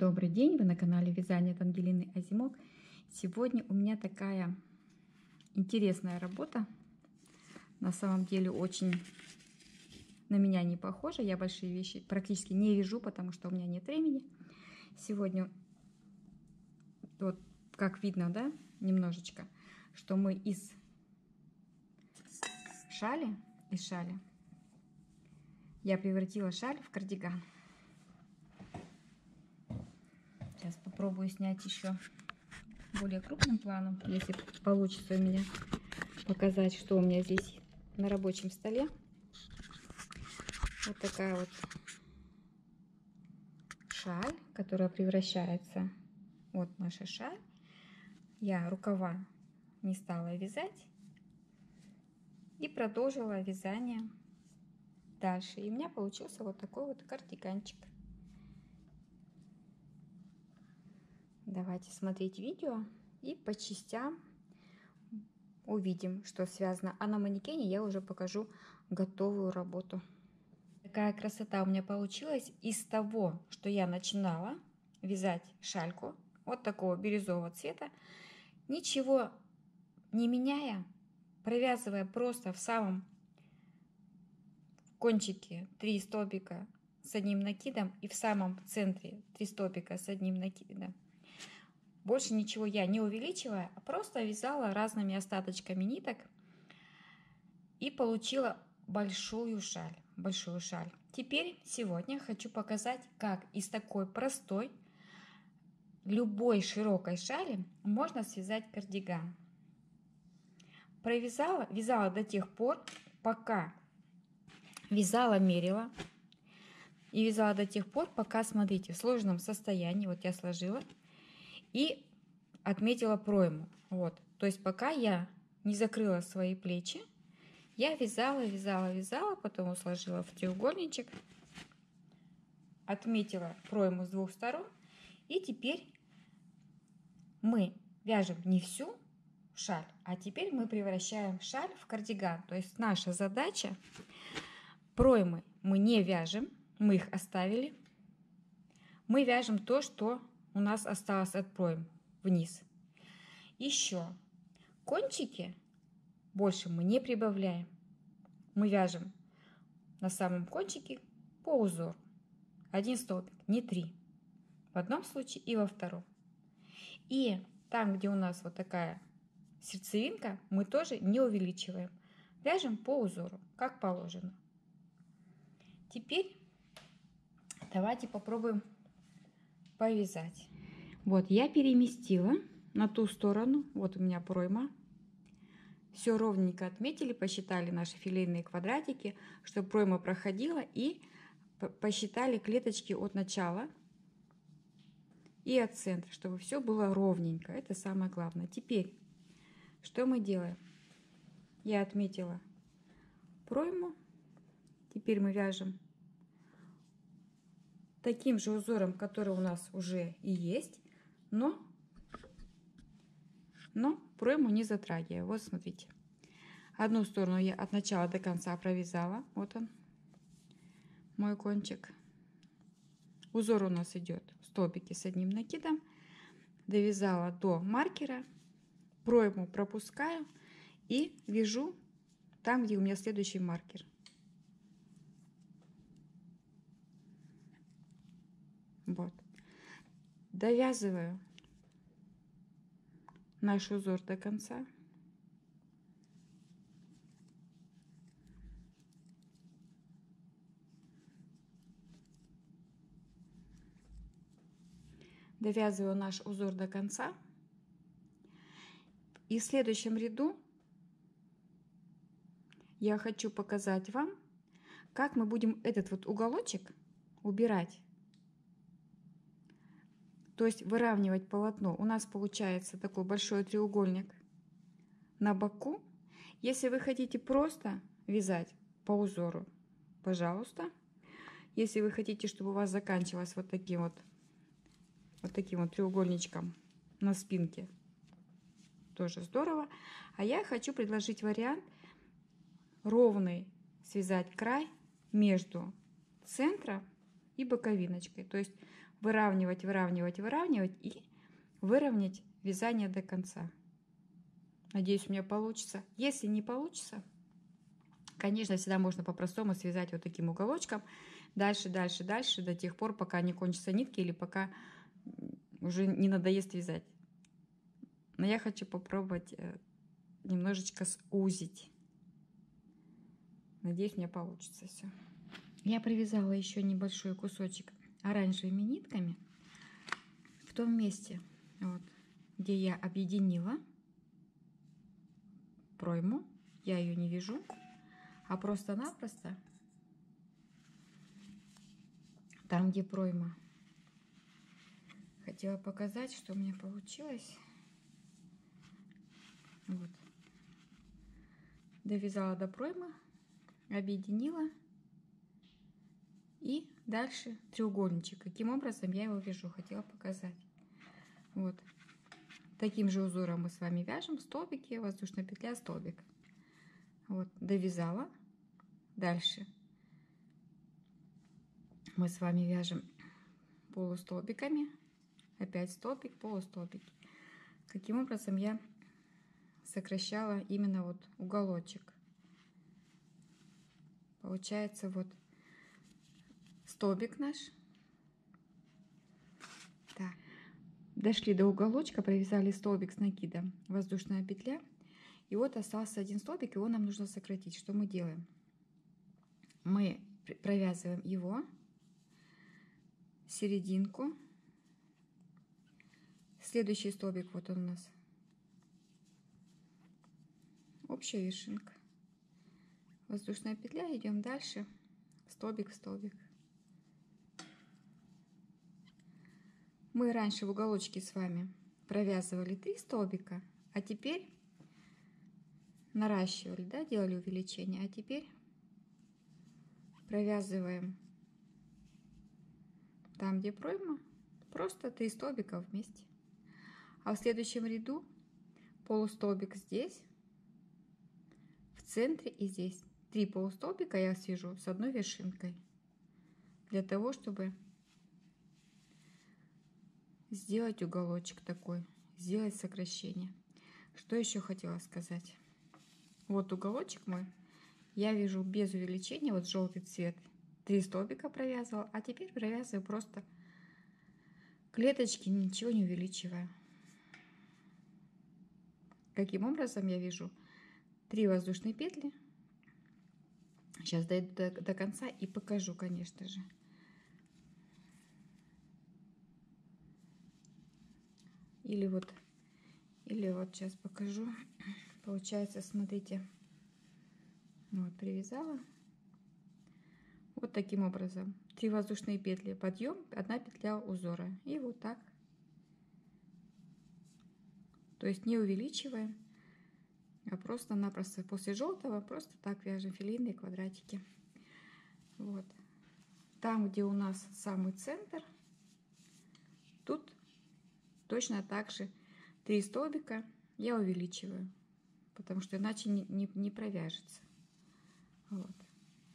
добрый день! Вы на канале Вязание от Ангелины Азимок. Сегодня у меня такая интересная работа. На самом деле очень на меня не похожа. Я большие вещи практически не вяжу, потому что у меня нет времени. Сегодня, вот как видно, да, немножечко, что мы из шали, из шали, я превратила шаль в кардиган. Сейчас попробую снять еще более крупным планом, если получится у меня показать, что у меня здесь на рабочем столе. Вот такая вот шаль, которая превращается. Вот наша шаль. Я рукава не стала вязать и продолжила вязание дальше. И у меня получился вот такой вот кардиганчик. Давайте смотреть видео и по частям увидим, что связано. А на манекене я уже покажу готовую работу. Такая красота у меня получилась из того, что я начинала вязать шальку вот такого бирюзового цвета, ничего не меняя, провязывая просто в самом кончике 3 столбика с одним накидом и в самом центре 3 столбика с одним накидом больше ничего я не увеличивая, а просто вязала разными остаточками ниток и получила большую шаль. Большую шаль. Теперь сегодня хочу показать, как из такой простой, любой широкой шали можно связать кардиган. Провязала, вязала до тех пор, пока вязала, мерила. И вязала до тех пор, пока, смотрите, в сложном состоянии, вот я сложила, и отметила пройму. Вот. То есть пока я не закрыла свои плечи, я вязала, вязала, вязала, потом сложила в треугольничек, отметила пройму с двух сторон. И теперь мы вяжем не всю шаль, а теперь мы превращаем шаль в кардиган. То есть наша задача проймы мы не вяжем, мы их оставили. Мы вяжем то, что у нас осталось от пройм вниз. Еще кончики больше мы не прибавляем. Мы вяжем на самом кончике по узору. Один столбик, не три. В одном случае и во втором. И там, где у нас вот такая сердцевинка, мы тоже не увеличиваем. Вяжем по узору, как положено. Теперь давайте попробуем повязать. Вот, я переместила на ту сторону. Вот у меня пройма. Все ровненько отметили, посчитали наши филейные квадратики, чтобы пройма проходила. И посчитали клеточки от начала и от центра, чтобы все было ровненько. Это самое главное. Теперь, что мы делаем? Я отметила пройму. Теперь мы вяжем таким же узором, который у нас уже и есть, но, но пройму не затрагивая. Вот смотрите. Одну сторону я от начала до конца провязала. Вот он, мой кончик. Узор у нас идет столбики с одним накидом. Довязала до маркера. Пройму пропускаю и вяжу там, где у меня следующий маркер. Вот. Довязываю наш узор до конца. Довязываю наш узор до конца. И в следующем ряду я хочу показать вам, как мы будем этот вот уголочек убирать то есть выравнивать полотно. У нас получается такой большой треугольник на боку. Если вы хотите просто вязать по узору, пожалуйста. Если вы хотите, чтобы у вас заканчивалось вот таким вот, вот таким вот треугольничком на спинке, тоже здорово. А я хочу предложить вариант ровный связать край между центром и боковиночкой. То есть выравнивать, выравнивать, выравнивать и выровнять вязание до конца. Надеюсь, у меня получится. Если не получится, конечно, всегда можно по-простому связать вот таким уголочком. Дальше, дальше, дальше, до тех пор, пока не кончатся нитки или пока уже не надоест вязать. Но я хочу попробовать э, немножечко сузить. Надеюсь, у меня получится все. Я привязала еще небольшой кусочек оранжевыми нитками в том месте, вот, где я объединила пройму. Я ее не вяжу, а просто-напросто там, где пройма. Хотела показать, что у меня получилось. Вот. Довязала до проймы, объединила дальше треугольничек. Каким образом я его вяжу, хотела показать. Вот. Таким же узором мы с вами вяжем столбики, воздушная петля, столбик. Вот, довязала. Дальше мы с вами вяжем полустолбиками. Опять столбик, полустолбик. Каким образом я сокращала именно вот уголочек. Получается вот столбик наш Дошли до уголочка, провязали столбик с накидом, воздушная петля. И вот остался один столбик, его нам нужно сократить. Что мы делаем? Мы провязываем его, серединку. Следующий столбик, вот он у нас. Общая вишенка. Воздушная петля, идем дальше. Столбик в столбик. Мы раньше в уголочке с вами провязывали 3 столбика, а теперь наращивали, да, делали увеличение, а теперь провязываем там, где пройма, просто 3 столбика вместе. А в следующем ряду полустолбик здесь, в центре и здесь. Три полустолбика я свяжу с одной вершинкой, для того, чтобы сделать уголочек такой, сделать сокращение. Что еще хотела сказать? Вот уголочек мой я вяжу без увеличения, вот желтый цвет. Три столбика провязывала, а теперь провязываю просто клеточки, ничего не увеличивая. Каким образом я вяжу? Три воздушные петли. Сейчас дойду до, до конца и покажу, конечно же. Или вот, или вот сейчас покажу. Получается, смотрите, вот привязала. Вот таким образом. Три воздушные петли, подъем, одна петля узора. И вот так. То есть не увеличиваем, а просто-напросто после желтого просто так вяжем филейные квадратики. Вот. Там, где у нас самый центр, тут Точно так же три столбика я увеличиваю, потому что иначе не, не, не провяжется. Вот.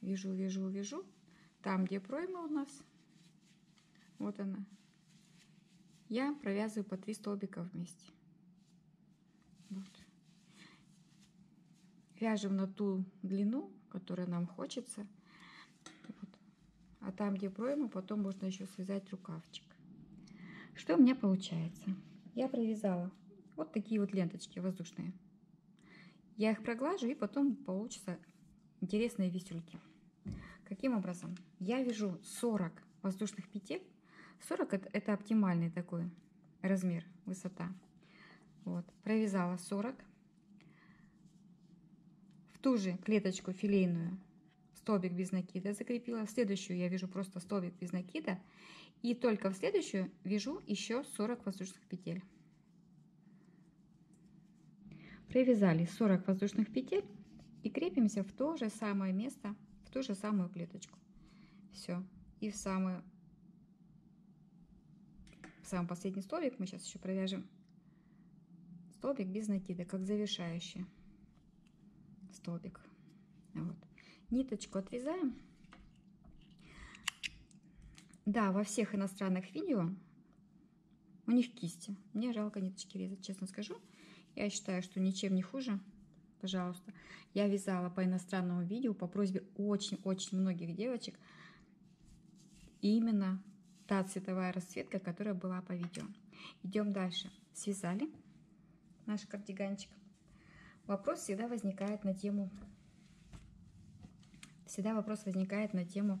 Вяжу, вяжу, вяжу. Там, где пройма у нас, вот она, я провязываю по три столбика вместе. Вот. Вяжем на ту длину, которая нам хочется. Вот. А там, где пройма, потом можно еще связать рукавчик. Что у меня получается? Я провязала вот такие вот ленточки воздушные. Я их проглажу, и потом получится интересные висюльки. Каким образом? Я вяжу 40 воздушных петель. 40 это, это оптимальный такой размер, высота. Вот, провязала 40. В ту же клеточку филейную столбик без накида закрепила. В следующую я вяжу просто столбик без накида. И только в следующую вяжу еще 40 воздушных петель. Провязали 40 воздушных петель и крепимся в то же самое место, в ту же самую клеточку. Все. И в самую в самый последний столбик мы сейчас еще провяжем столбик без накида, как завершающий столбик. Вот. Ниточку отрезаем Да, во всех иностранных видео у них кисти. Мне жалко ниточки резать, честно скажу. Я считаю, что ничем не хуже. Пожалуйста. Я вязала по иностранному видео по просьбе очень-очень многих девочек. Именно та цветовая расцветка, которая была по видео. Идем дальше. Связали наш кардиганчик. Вопрос всегда возникает на тему... Всегда вопрос возникает на тему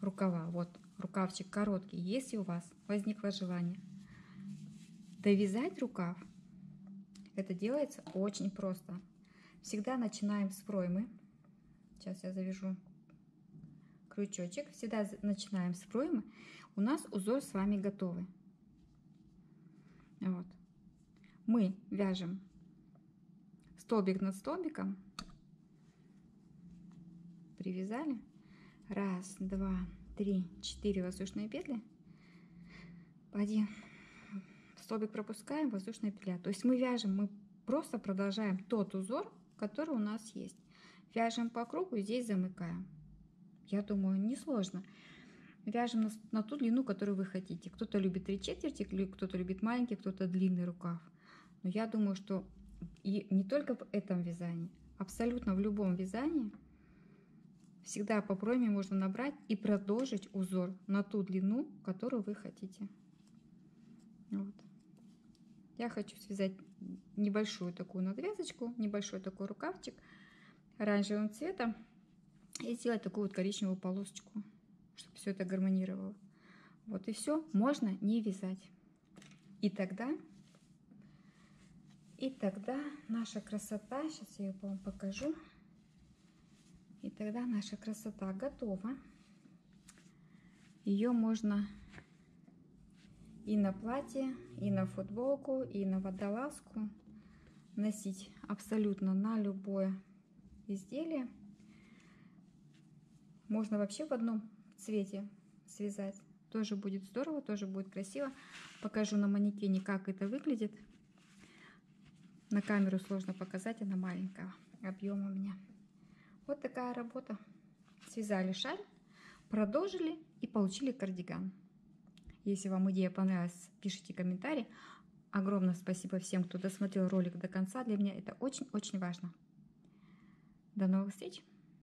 рукава. Вот рукавчик короткий. Если у вас возникло желание довязать рукав, это делается очень просто. Всегда начинаем с проймы. Сейчас я завяжу крючочек. Всегда начинаем с проймы. У нас узор с вами готовый. Вот. Мы вяжем столбик над столбиком. Привязали. Раз, два, три, четыре воздушные петли. Один. Столбик пропускаем, воздушная петля. То есть мы вяжем, мы просто продолжаем тот узор, который у нас есть. Вяжем по кругу и здесь замыкаем. Я думаю, несложно. Вяжем на, на ту длину, которую вы хотите. Кто-то любит три четверти, кто-то любит маленький, кто-то длинный рукав. Но я думаю, что и не только в этом вязании, абсолютно в любом вязании всегда по пройме можно набрать и продолжить узор на ту длину, которую вы хотите. Вот. Я хочу связать небольшую такую надвязочку, небольшой такой рукавчик оранжевым цветом и сделать такую вот коричневую полосочку, чтобы все это гармонировало. Вот и все, можно не вязать. И тогда, и тогда наша красота, сейчас я ее вам покажу, и тогда наша красота готова. Ее можно и на платье, и на футболку, и на водолазку носить абсолютно на любое изделие. Можно вообще в одном цвете связать. Тоже будет здорово, тоже будет красиво. Покажу на манекене, как это выглядит. На камеру сложно показать, она маленького объема у меня. Вот такая работа. Связали шаль, продолжили и получили кардиган. Если вам идея понравилась, пишите комментарий. Огромное спасибо всем, кто досмотрел ролик до конца. Для меня это очень-очень важно. До новых встреч!